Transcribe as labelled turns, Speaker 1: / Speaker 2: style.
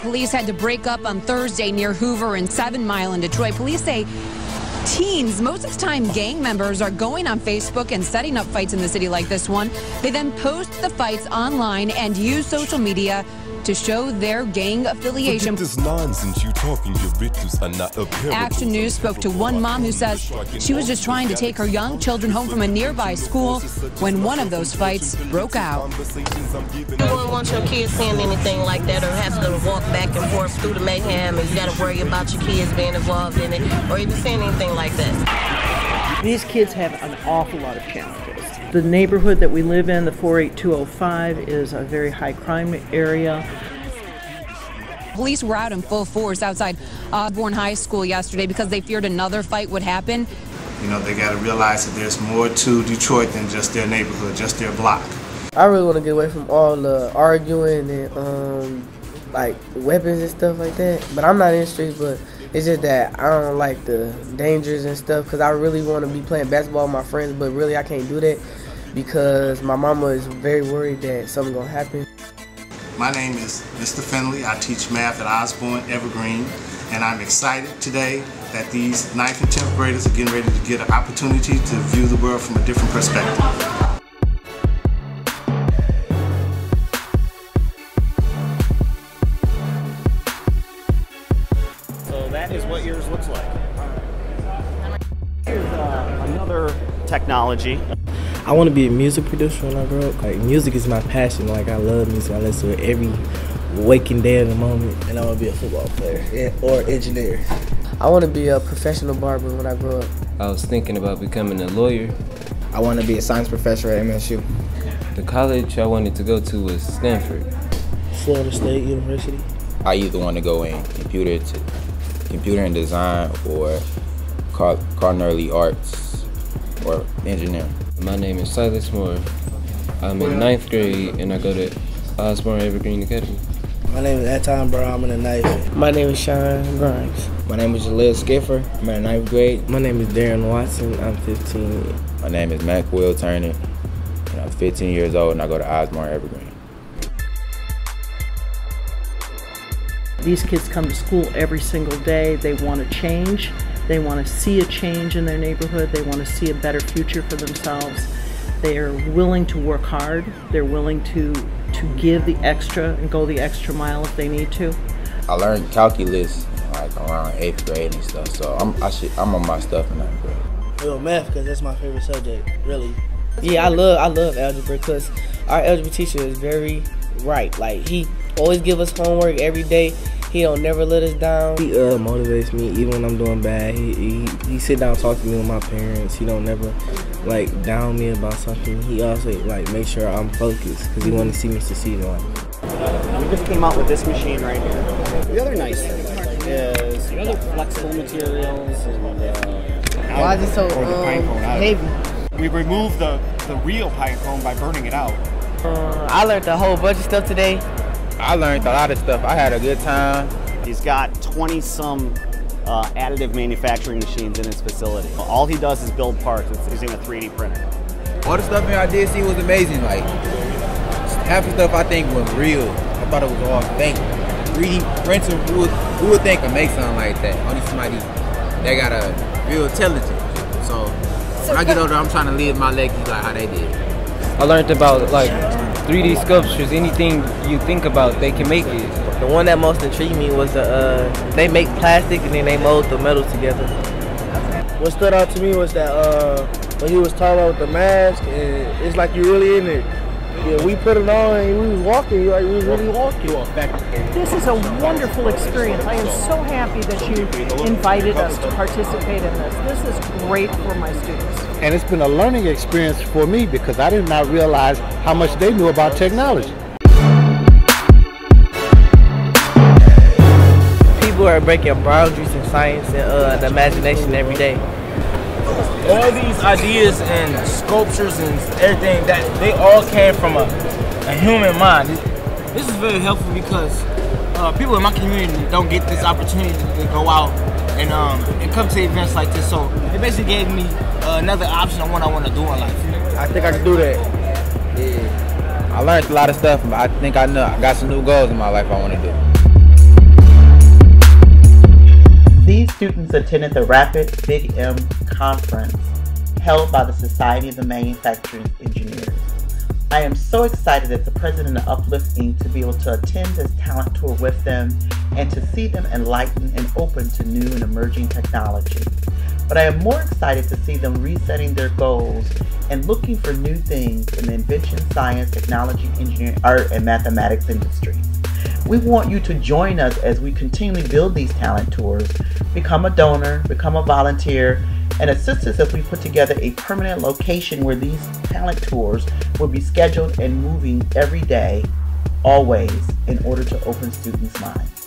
Speaker 1: police had to break up on Thursday near Hoover and Seven Mile in Detroit. Police say teens, most of the time gang members, are going on Facebook and setting up fights in the city like this one. They then post the fights online and use social media to show their gang affiliation.
Speaker 2: This nonsense you talking, your bitches are not
Speaker 1: Action News spoke to one mom who says she was just trying to take her young children home from a nearby school when one of those fights broke out.
Speaker 3: You don't want your kids seeing anything like that or have to walk back and forth through the mayhem and you got to worry about your kids being involved in it or even seeing anything like that.
Speaker 4: These kids have an awful lot of challenges. The neighborhood that we live in, the 48205, is a very high crime area.
Speaker 1: Police were out in full force outside Osborn High School yesterday because they feared another fight would happen.
Speaker 5: You know, they got to realize that there's more to Detroit than just their neighborhood, just their block.
Speaker 6: I really want to get away from all the arguing and um, like weapons and stuff like that. But I'm not in the streets, but it's just that I don't like the dangers and stuff because I really want to be playing basketball with my friends, but really I can't do that because my mama is very worried that something's going to happen.
Speaker 5: My name is Mr. Finley. I teach math at Osborn Evergreen, and I'm excited today that these 9th and 10th graders are getting ready to get an opportunity to view the world from a different perspective.
Speaker 7: That is what yours looks like. Here's uh, another technology.
Speaker 8: I want to be a music producer when I grow up. Like music is my passion. Like I love music. I listen to it every waking day of the moment. And I want to be a football player yeah, or engineer.
Speaker 6: I want to be a professional barber when I grow up.
Speaker 9: I was thinking about becoming a lawyer.
Speaker 10: I want to be a science professor at MSU.
Speaker 9: The college I wanted to go to was Stanford.
Speaker 8: Florida State University.
Speaker 11: I either want to go in computer to computer and design or culinary arts or engineering.
Speaker 9: My name is Silas Moore. I'm in ninth grade and I go to Osborn Evergreen Academy.
Speaker 8: My name is Anton Brown. I'm in the ninth.
Speaker 6: My name is Sean Grimes.
Speaker 11: My name is Jaleel Skiffer. I'm in ninth grade.
Speaker 8: My name is Darren Watson. I'm 15.
Speaker 11: My name is Mac Will Turner. And I'm 15 years old and I go to Osborn Evergreen.
Speaker 4: These kids come to school every single day. They want to change. They want to see a change in their neighborhood. They want to see a better future for themselves. They are willing to work hard. They're willing to, to give the extra and go the extra mile if they need to.
Speaker 11: I learned calculus like around eighth grade and stuff, so I'm I should, I'm on my stuff in ninth grade.
Speaker 8: Well, math because that's my favorite subject, really.
Speaker 6: Yeah, I love I love algebra because our algebra teacher is very right. Like he always give us homework every day. He don't never let us down.
Speaker 8: He uh motivates me even when I'm doing bad. He, he he sit down and talk to me with my parents. He don't never like down me about something. He also like make sure I'm focused because he want to see me succeed in life.
Speaker 7: We just came out with this machine right here. The other nice thing is the other flexible materials and uh,
Speaker 6: why is it so um, heavy?
Speaker 7: We removed the the real pine cone by burning it out.
Speaker 6: Uh, I learned a whole bunch of stuff today.
Speaker 11: I learned a lot of stuff. I had a good time.
Speaker 7: He's got 20 some uh, additive manufacturing machines in his facility. All he does is build parts using a 3D printer.
Speaker 11: All the stuff here I did see was amazing. Like half the stuff I think was real. I thought it was all fake. 3D printer, who would, who would think of make something like that? Only somebody that got a real intelligence. So, so when I get older, I'm trying to live my legacy like how they did.
Speaker 9: I learned about like 3D sculptures, anything you think about, they can make it.
Speaker 6: The one that most intrigued me was the, uh, they make plastic and then they mold the metal together.
Speaker 8: What stood out to me was that uh, when he was talking about the mask, and it's like you're really in it. Yeah, we put it on and we was walking, like we was really walking.
Speaker 4: This is a wonderful experience. I am so happy that you invited us to participate in this. This is great for my students.
Speaker 12: And it's been a learning experience for me because I did not realize how much they knew about technology.
Speaker 6: People are breaking boundaries in science and uh, the imagination every day
Speaker 13: all these ideas and sculptures and everything that they all came from a, a human mind. This is very helpful because uh, people in my community don't get this opportunity to go out and um, and come to events like this. So it basically gave me uh, another option on what I want to do in life.
Speaker 8: I think I can do that.
Speaker 11: Yeah. I learned a lot of stuff, but I think I know I got some new goals in my life I want to do.
Speaker 14: These students attended the Rapid Big M conference held by the Society of the Manufacturing Engineers. I am so excited as the president of Uplift Inc. to be able to attend this talent tour with them and to see them enlightened and open to new and emerging technology. But I am more excited to see them resetting their goals and looking for new things in the invention, science, technology, engineering, art, and mathematics industry. We want you to join us as we continually build these talent tours. Become a donor, become a volunteer, and assist us as we put together a permanent location where these talent tours will be scheduled and moving every day, always, in order to open students' minds.